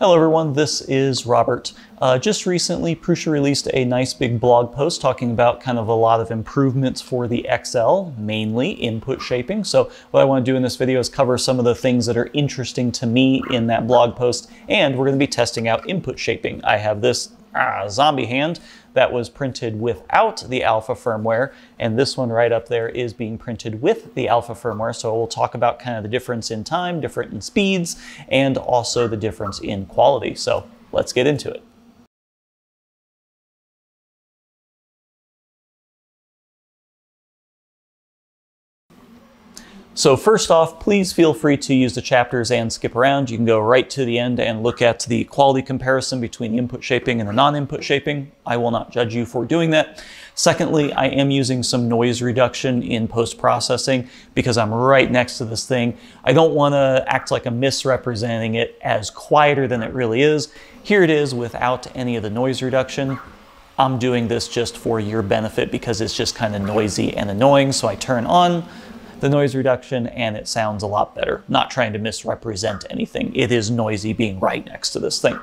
Hello everyone, this is Robert. Uh, just recently, Prusa released a nice big blog post talking about kind of a lot of improvements for the XL, mainly input shaping. So what I want to do in this video is cover some of the things that are interesting to me in that blog post, and we're going to be testing out input shaping. I have this ah, zombie hand that was printed without the alpha firmware, and this one right up there is being printed with the alpha firmware. So we'll talk about kind of the difference in time, different in speeds, and also the difference in quality. So let's get into it. So first off, please feel free to use the chapters and skip around. You can go right to the end and look at the quality comparison between the input shaping and the non-input shaping. I will not judge you for doing that. Secondly, I am using some noise reduction in post-processing because I'm right next to this thing. I don't want to act like I'm misrepresenting it as quieter than it really is. Here it is without any of the noise reduction. I'm doing this just for your benefit because it's just kind of noisy and annoying. So I turn on the noise reduction and it sounds a lot better. Not trying to misrepresent anything. It is noisy being right next to this thing.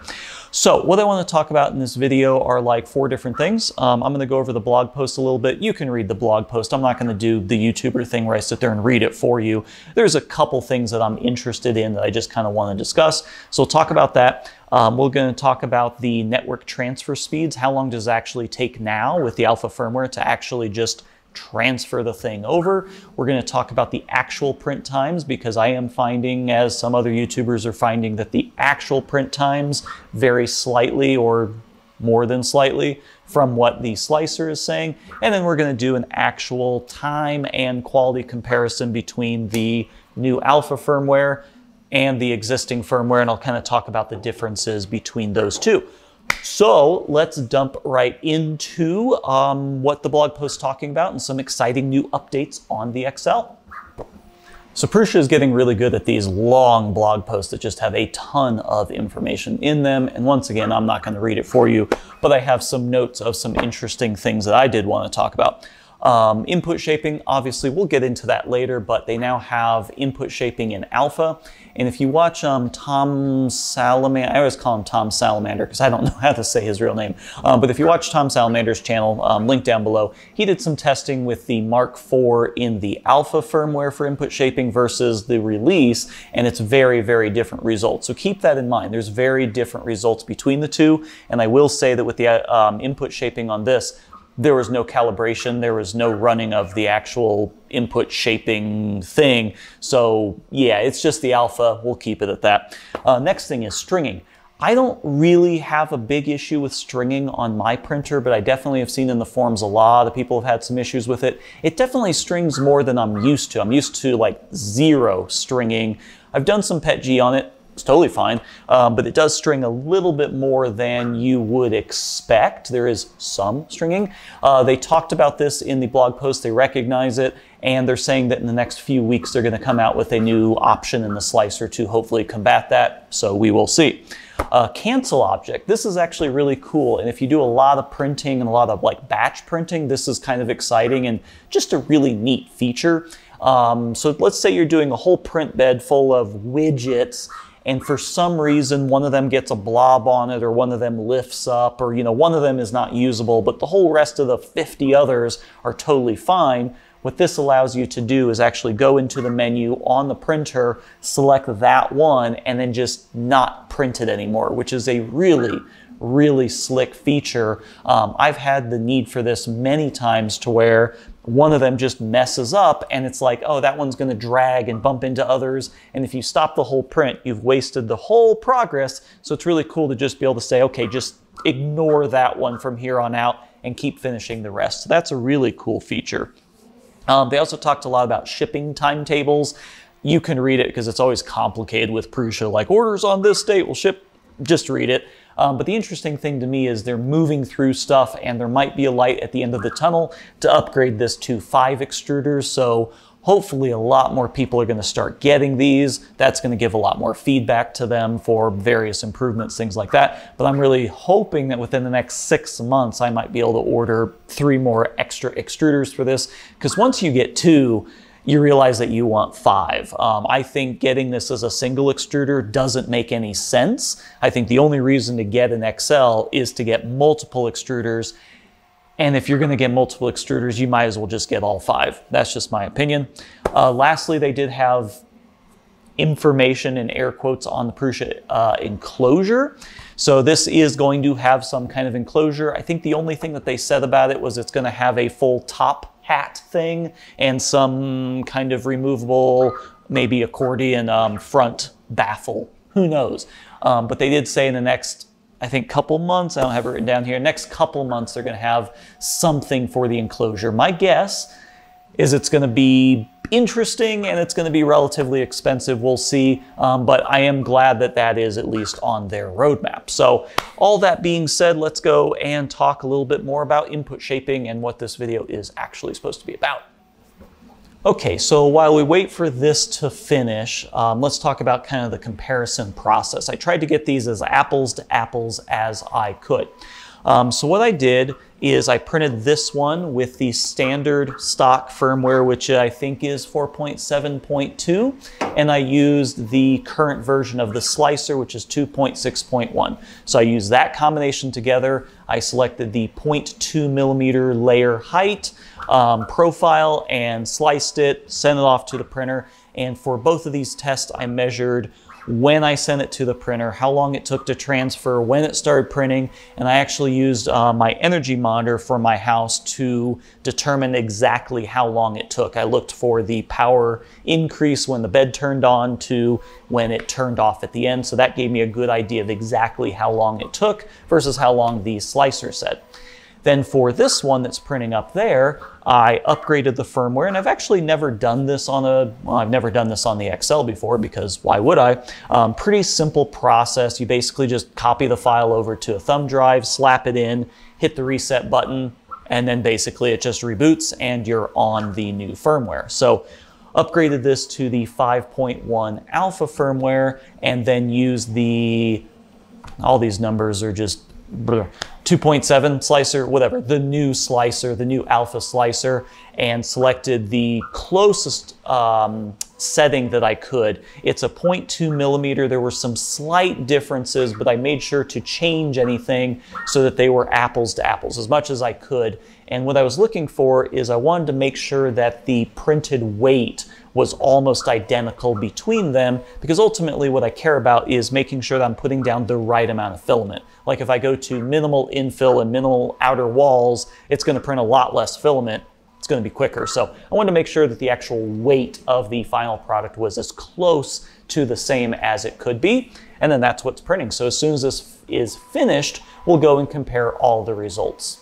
So what I want to talk about in this video are like four different things. Um, I'm going to go over the blog post a little bit. You can read the blog post. I'm not going to do the YouTuber thing where I sit there and read it for you. There's a couple things that I'm interested in that I just kind of want to discuss. So we'll talk about that. Um, we're going to talk about the network transfer speeds. How long does it actually take now with the alpha firmware to actually just transfer the thing over. We're going to talk about the actual print times because I am finding, as some other YouTubers are finding, that the actual print times vary slightly or more than slightly from what the slicer is saying. And then we're going to do an actual time and quality comparison between the new alpha firmware and the existing firmware. And I'll kind of talk about the differences between those two. So let's dump right into um, what the blog post is talking about and some exciting new updates on the XL. So is getting really good at these long blog posts that just have a ton of information in them. And once again, I'm not going to read it for you, but I have some notes of some interesting things that I did want to talk about. Um, input shaping, obviously, we'll get into that later, but they now have input shaping in alpha. And if you watch um, Tom Salamander, I always call him Tom Salamander because I don't know how to say his real name. Um, but if you watch Tom Salamander's channel, um, link down below, he did some testing with the Mark IV in the alpha firmware for input shaping versus the release, and it's very, very different results. So keep that in mind. There's very different results between the two. And I will say that with the uh, input shaping on this, there was no calibration, there was no running of the actual input shaping thing. So yeah, it's just the alpha. We'll keep it at that. Uh, next thing is stringing. I don't really have a big issue with stringing on my printer, but I definitely have seen in the forums a lot of people have had some issues with it. It definitely strings more than I'm used to. I'm used to like zero stringing. I've done some PETG on it. It's totally fine, um, but it does string a little bit more than you would expect. There is some stringing. Uh, they talked about this in the blog post. They recognize it, and they're saying that in the next few weeks they're going to come out with a new option in the slicer to hopefully combat that. So we will see. Uh, cancel object. This is actually really cool. And if you do a lot of printing and a lot of like batch printing, this is kind of exciting and just a really neat feature. Um, so let's say you're doing a whole print bed full of widgets and for some reason one of them gets a blob on it or one of them lifts up or you know one of them is not usable but the whole rest of the 50 others are totally fine what this allows you to do is actually go into the menu on the printer select that one and then just not print it anymore which is a really really slick feature. Um, I've had the need for this many times to where one of them just messes up and it's like, oh, that one's going to drag and bump into others. And if you stop the whole print, you've wasted the whole progress. So it's really cool to just be able to say, okay, just ignore that one from here on out and keep finishing the rest. So that's a really cool feature. Um, they also talked a lot about shipping timetables. You can read it because it's always complicated with Prusa, like orders on this date will ship. Just read it. Um, but the interesting thing to me is they're moving through stuff and there might be a light at the end of the tunnel to upgrade this to five extruders. So hopefully a lot more people are going to start getting these. That's going to give a lot more feedback to them for various improvements, things like that. But I'm really hoping that within the next six months, I might be able to order three more extra extruders for this. Because once you get two, you realize that you want five. Um, I think getting this as a single extruder doesn't make any sense. I think the only reason to get an XL is to get multiple extruders. And if you're going to get multiple extruders, you might as well just get all five. That's just my opinion. Uh, lastly, they did have information in air quotes on the Prusa uh, enclosure. So this is going to have some kind of enclosure. I think the only thing that they said about it was it's going to have a full top hat thing and some kind of removable, maybe accordion um, front baffle. Who knows? Um, but they did say in the next, I think, couple months, I don't have it written down here, next couple months they're going to have something for the enclosure. My guess is it's going to be interesting and it's going to be relatively expensive. We'll see. Um, but I am glad that that is at least on their roadmap. So all that being said, let's go and talk a little bit more about input shaping and what this video is actually supposed to be about. Okay, so while we wait for this to finish, um, let's talk about kind of the comparison process. I tried to get these as apples to apples as I could. Um, so what I did is I printed this one with the standard stock firmware, which I think is 4.7.2, and I used the current version of the slicer, which is 2.6.1. So I used that combination together. I selected the 0.2 millimeter layer height um, profile and sliced it, sent it off to the printer. And for both of these tests, I measured when I sent it to the printer, how long it took to transfer, when it started printing, and I actually used uh, my energy monitor for my house to determine exactly how long it took. I looked for the power increase when the bed turned on to when it turned off at the end, so that gave me a good idea of exactly how long it took versus how long the slicer said. Then for this one that's printing up there, I upgraded the firmware, and I've actually never done this on a, well, I've never done this on the XL before because why would I? Um, pretty simple process. You basically just copy the file over to a thumb drive, slap it in, hit the reset button, and then basically it just reboots and you're on the new firmware. So upgraded this to the 5.1 alpha firmware and then used the, all these numbers are just 2.7 slicer, whatever, the new slicer, the new alpha slicer, and selected the closest um, setting that I could. It's a 0.2 millimeter. There were some slight differences, but I made sure to change anything so that they were apples to apples as much as I could. And what I was looking for is I wanted to make sure that the printed weight was almost identical between them because ultimately what I care about is making sure that I'm putting down the right amount of filament. Like if I go to minimal infill and minimal outer walls, it's going to print a lot less filament. It's going to be quicker. So I wanted to make sure that the actual weight of the final product was as close to the same as it could be. And then that's what's printing. So as soon as this is finished, we'll go and compare all the results.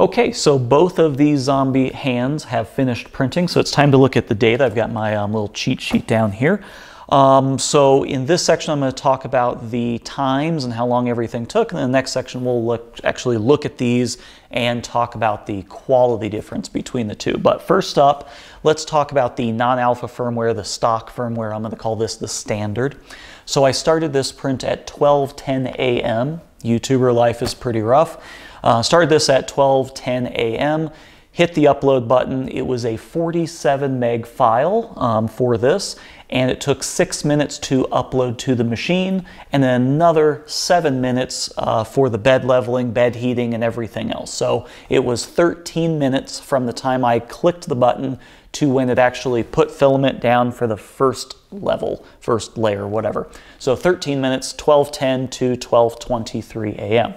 Okay, so both of these zombie hands have finished printing, so it's time to look at the data. I've got my um, little cheat sheet down here. Um, so in this section, I'm going to talk about the times and how long everything took. And in the next section, we'll look, actually look at these and talk about the quality difference between the two. But first up, let's talk about the non-alpha firmware, the stock firmware. I'm going to call this the standard. So I started this print at 12:10 a.m. YouTuber life is pretty rough. Uh, started this at 12:10 a.m. Hit the upload button. It was a 47 meg file um, for this, and it took six minutes to upload to the machine, and then another seven minutes uh, for the bed leveling, bed heating, and everything else. So it was 13 minutes from the time I clicked the button to when it actually put filament down for the first level, first layer, whatever. So 13 minutes, 12:10 to 12:23 a.m.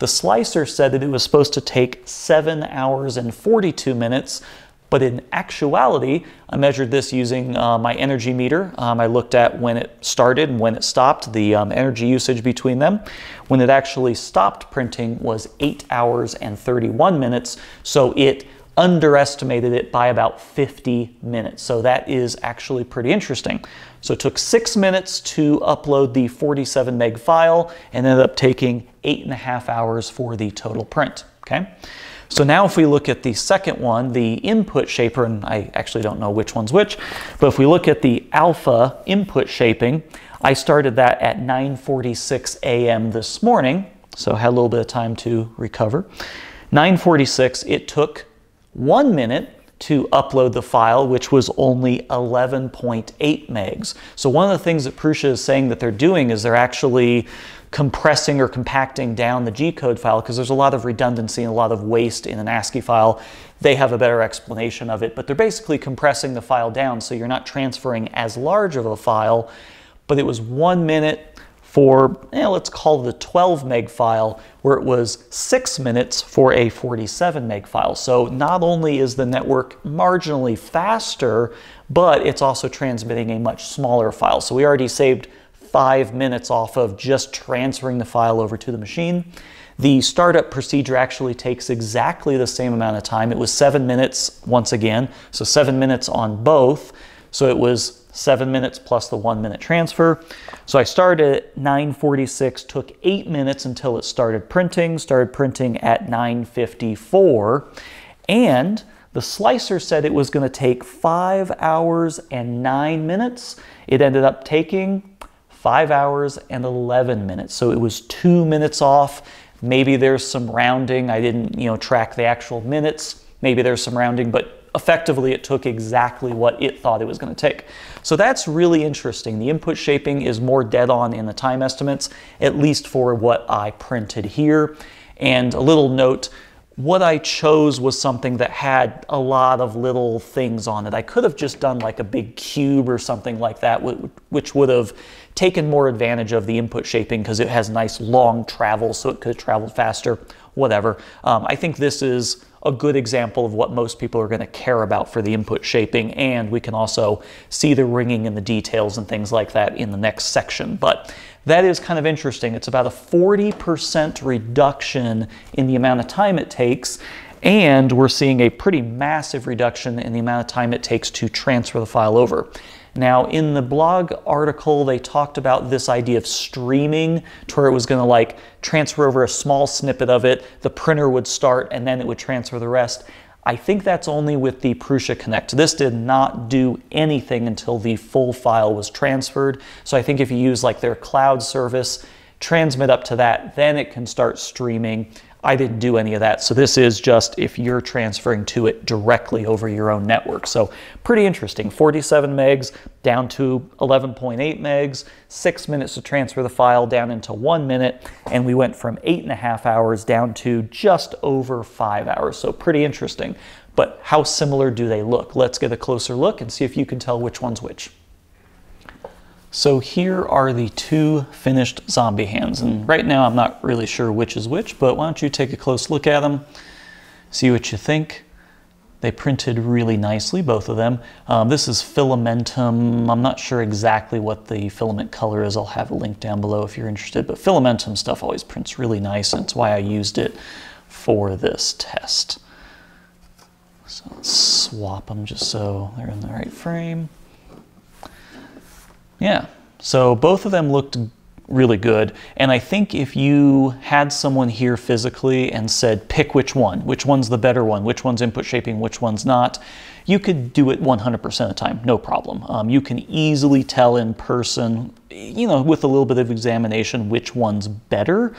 The slicer said that it was supposed to take 7 hours and 42 minutes, but in actuality, I measured this using uh, my energy meter. Um, I looked at when it started and when it stopped, the um, energy usage between them. When it actually stopped printing was 8 hours and 31 minutes, so it underestimated it by about 50 minutes. So that is actually pretty interesting. So it took six minutes to upload the 47 meg file and ended up taking eight and a half hours for the total print, okay? So now if we look at the second one, the input shaper, and I actually don't know which one's which, but if we look at the alpha input shaping, I started that at 9.46 a.m. this morning, so had a little bit of time to recover. 9.46, it took one minute to upload the file, which was only 11.8 megs. So one of the things that Prusa is saying that they're doing is they're actually compressing or compacting down the G-code file because there's a lot of redundancy and a lot of waste in an ASCII file. They have a better explanation of it, but they're basically compressing the file down so you're not transferring as large of a file, but it was one minute for, eh, let's call it a 12 meg file, where it was six minutes for a 47 meg file. So not only is the network marginally faster, but it's also transmitting a much smaller file. So we already saved five minutes off of just transferring the file over to the machine. The startup procedure actually takes exactly the same amount of time. It was seven minutes once again, so seven minutes on both. So it was seven minutes plus the one minute transfer. So I started at 946, took eight minutes until it started printing, started printing at 954. And the slicer said it was going to take five hours and nine minutes. It ended up taking five hours and 11 minutes. So it was two minutes off. Maybe there's some rounding. I didn't, you know, track the actual minutes. Maybe there's some rounding, but effectively it took exactly what it thought it was going to take. So that's really interesting. The input shaping is more dead on in the time estimates, at least for what I printed here. And a little note, what I chose was something that had a lot of little things on it. I could have just done like a big cube or something like that, which would have taken more advantage of the input shaping because it has nice long travel, so it could travel faster, whatever. Um, I think this is a good example of what most people are going to care about for the input shaping, and we can also see the ringing and the details and things like that in the next section. But that is kind of interesting. It's about a 40% reduction in the amount of time it takes, and we're seeing a pretty massive reduction in the amount of time it takes to transfer the file over. Now, in the blog article, they talked about this idea of streaming to where it was going to like transfer over a small snippet of it, the printer would start, and then it would transfer the rest. I think that's only with the Prusa Connect. This did not do anything until the full file was transferred. So I think if you use like their cloud service, transmit up to that, then it can start streaming. I didn't do any of that. So this is just if you're transferring to it directly over your own network. So pretty interesting. 47 megs down to 11.8 megs, six minutes to transfer the file down into one minute. And we went from eight and a half hours down to just over five hours. So pretty interesting. But how similar do they look? Let's get a closer look and see if you can tell which one's which. So here are the two finished zombie hands. And right now I'm not really sure which is which, but why don't you take a close look at them, see what you think. They printed really nicely, both of them. Um, this is Fillamentum. I'm not sure exactly what the filament color is. I'll have a link down below if you're interested. But Fillamentum stuff always prints really nice, and it's why I used it for this test. So let's swap them just so they're in the right frame. Yeah. So both of them looked really good. And I think if you had someone here physically and said, pick which one, which one's the better one, which one's input shaping, which one's not, you could do it 100% of the time, no problem. Um, you can easily tell in person, you know, with a little bit of examination, which one's better.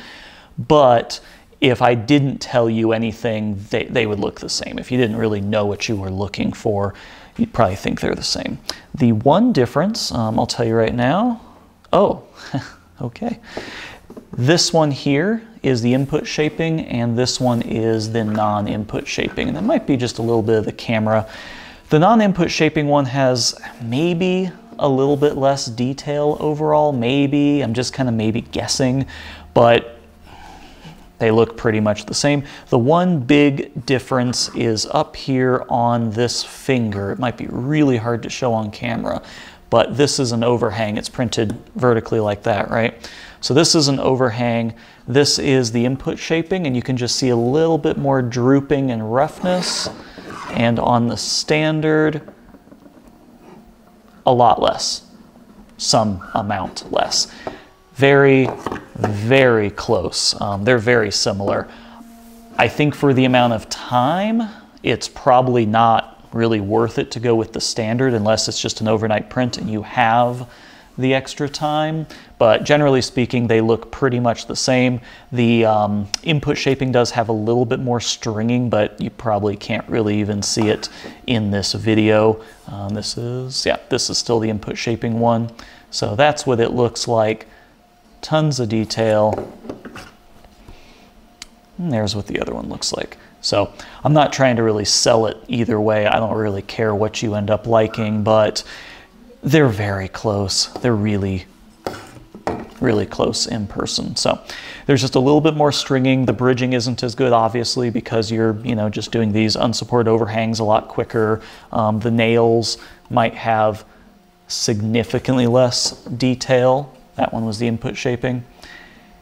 But if I didn't tell you anything, they, they would look the same. If you didn't really know what you were looking for, you'd probably think they're the same. The one difference, um, I'll tell you right now, oh, okay. This one here is the input shaping and this one is the non-input shaping. And that might be just a little bit of the camera. The non-input shaping one has maybe a little bit less detail overall, maybe. I'm just kind of maybe guessing, but they look pretty much the same. The one big difference is up here on this finger. It might be really hard to show on camera, but this is an overhang. It's printed vertically like that, right? So this is an overhang. This is the input shaping, and you can just see a little bit more drooping and roughness. And on the standard, a lot less, some amount less. Very, very close. Um, they're very similar. I think for the amount of time, it's probably not really worth it to go with the standard unless it's just an overnight print and you have the extra time, but generally speaking, they look pretty much the same. The um, input shaping does have a little bit more stringing, but you probably can't really even see it in this video. Um, this is, yeah, this is still the input shaping one. So that's what it looks like. Tons of detail. And there's what the other one looks like. So I'm not trying to really sell it either way. I don't really care what you end up liking, but they're very close. They're really, really close in person. So there's just a little bit more stringing. The bridging isn't as good, obviously, because you're, you know, just doing these unsupported overhangs a lot quicker. Um, the nails might have significantly less detail. That one was the input shaping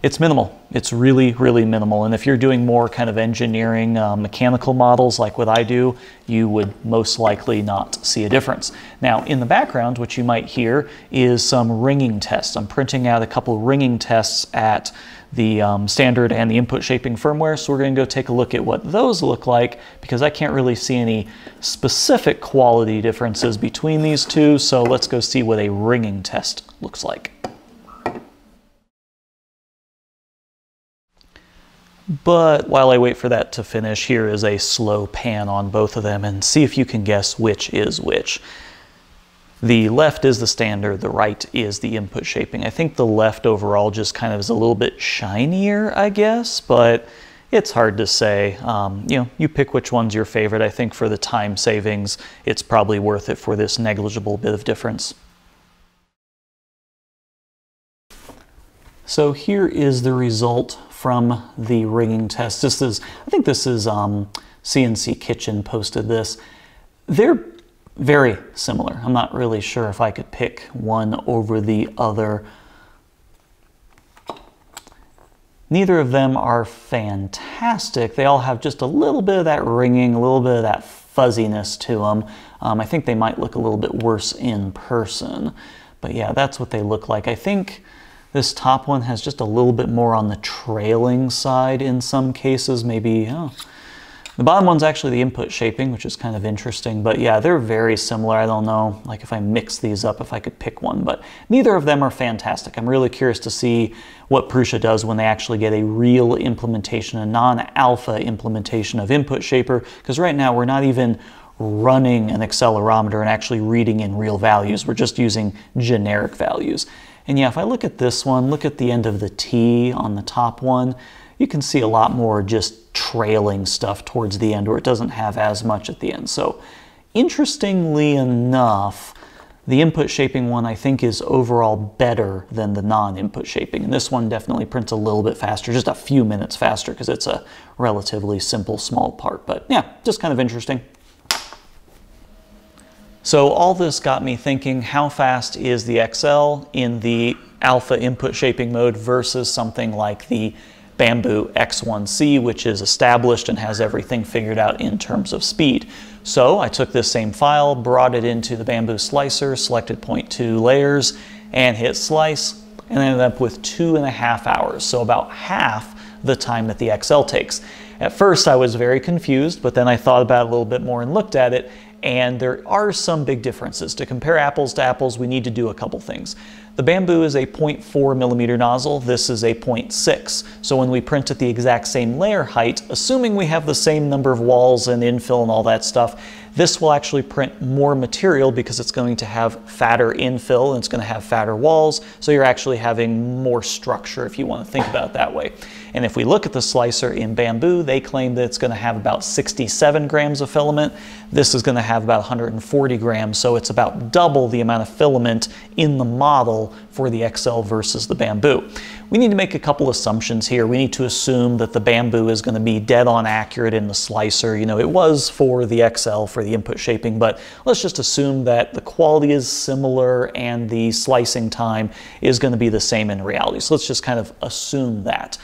it's minimal. It's really, really minimal. And if you're doing more kind of engineering uh, mechanical models like what I do, you would most likely not see a difference. Now, in the background, what you might hear is some ringing tests. I'm printing out a couple ringing tests at the um, standard and the input shaping firmware. So we're going to go take a look at what those look like because I can't really see any specific quality differences between these two. So let's go see what a ringing test looks like. But while I wait for that to finish, here is a slow pan on both of them and see if you can guess which is which. The left is the standard, the right is the input shaping. I think the left overall just kind of is a little bit shinier, I guess, but it's hard to say. Um, you know, you pick which one's your favorite. I think for the time savings, it's probably worth it for this negligible bit of difference. So here is the result from the ringing test. This is, I think this is um, CNC Kitchen posted this. They're very similar. I'm not really sure if I could pick one over the other. Neither of them are fantastic. They all have just a little bit of that ringing, a little bit of that fuzziness to them. Um, I think they might look a little bit worse in person. But yeah, that's what they look like. I think this top one has just a little bit more on the trailing side in some cases, maybe, oh. The bottom one's actually the input shaping, which is kind of interesting, but yeah, they're very similar. I don't know, like if I mix these up, if I could pick one, but neither of them are fantastic. I'm really curious to see what Prusa does when they actually get a real implementation, a non-alpha implementation of input shaper, because right now we're not even running an accelerometer and actually reading in real values. We're just using generic values. And yeah, if I look at this one, look at the end of the T on the top one, you can see a lot more just trailing stuff towards the end where it doesn't have as much at the end. So interestingly enough, the input shaping one I think is overall better than the non-input shaping. And this one definitely prints a little bit faster, just a few minutes faster because it's a relatively simple small part. But yeah, just kind of interesting. So all this got me thinking, how fast is the XL in the alpha input shaping mode versus something like the Bambu X1C, which is established and has everything figured out in terms of speed. So I took this same file, brought it into the Bambu slicer, selected 0.2 layers, and hit slice, and ended up with two and a half hours, so about half the time that the XL takes. At first I was very confused, but then I thought about it a little bit more and looked at it, and there are some big differences. To compare apples to apples, we need to do a couple things. The Bambu is a 0.4 millimeter nozzle, this is a 0.6. So when we print at the exact same layer height, assuming we have the same number of walls and infill and all that stuff, this will actually print more material because it's going to have fatter infill and it's going to have fatter walls, so you're actually having more structure if you want to think about it that way. And if we look at the slicer in Bambu, they claim that it's going to have about 67 grams of filament. This is going to have about 140 grams, so it's about double the amount of filament in the model for the XL versus the Bambu. We need to make a couple assumptions here. We need to assume that the Bambu is going to be dead on accurate in the slicer. You know, it was for the XL for the input shaping, but let's just assume that the quality is similar and the slicing time is going to be the same in reality. So let's just kind of assume that.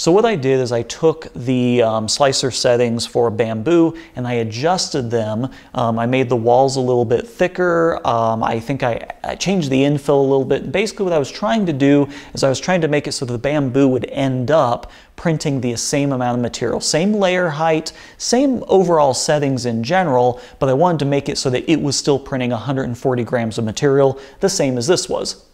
So what I did is I took the um, slicer settings for Bambu and I adjusted them. Um, I made the walls a little bit thicker. Um, I think I, I, changed the infill a little bit. Basically what I was trying to do is I was trying to make it so the Bambu would end up printing the same amount of material, same layer height, same overall settings in general, but I wanted to make it so that it was still printing 140 grams of material, the same as this was,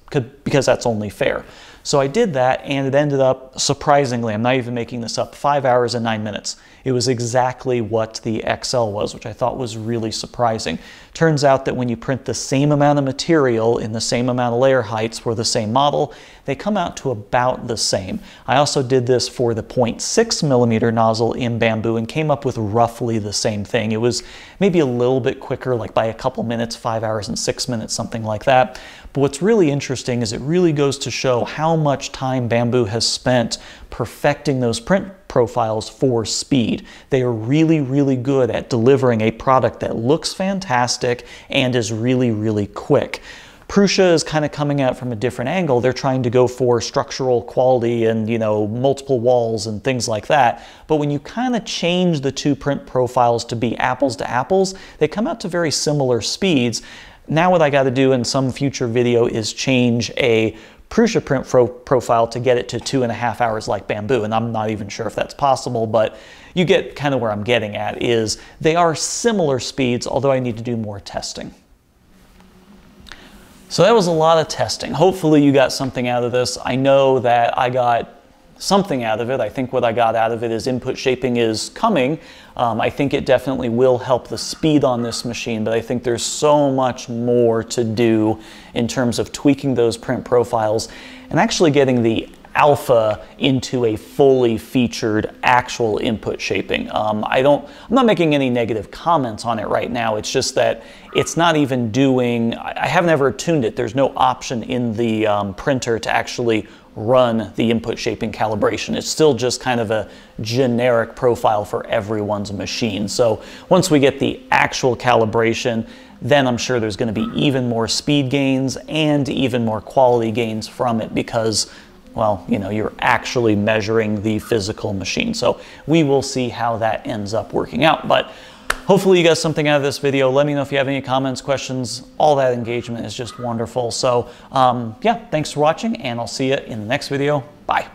because that's only fair. So I did that and it ended up, surprisingly, I'm not even making this up, five hours and nine minutes. It was exactly what the XL was, which I thought was really surprising. Turns out that when you print the same amount of material in the same amount of layer heights for the same model, they come out to about the same. I also did this for the 0.6 millimeter nozzle in Bambu and came up with roughly the same thing. It was maybe a little bit quicker, like by a couple minutes, five hours and six minutes, something like that. But what's really interesting is it really goes to show how much time Bambu has spent perfecting those print profiles for speed. They are really, really good at delivering a product that looks fantastic and is really, really quick. Prusa is kind of coming out from a different angle. They're trying to go for structural quality and, you know, multiple walls and things like that. But when you kind of change the two print profiles to be apples to apples, they come out to very similar speeds. Now what I got to do in some future video is change a Prusa print pro profile to get it to two and a half hours like Bambu. And I'm not even sure if that's possible, but you get kind of where I'm getting at is they are similar speeds, although I need to do more testing. So that was a lot of testing. Hopefully you got something out of this. I know that I got something out of it. I think what I got out of it is input shaping is coming. Um, I think it definitely will help the speed on this machine, but I think there's so much more to do in terms of tweaking those print profiles and actually getting the alpha into a fully featured actual input shaping. Um, I don't, I'm not making any negative comments on it right now. It's just that it's not even doing, I haven't ever tuned it. There's no option in the um, printer to actually run the input shaping calibration. It's still just kind of a generic profile for everyone's machine. So once we get the actual calibration, then I'm sure there's going to be even more speed gains and even more quality gains from it because well, you know, you're actually measuring the physical machine. So we will see how that ends up working out. But hopefully you got something out of this video. Let me know if you have any comments, questions. All that engagement is just wonderful. So um, yeah, thanks for watching and I'll see you in the next video. Bye.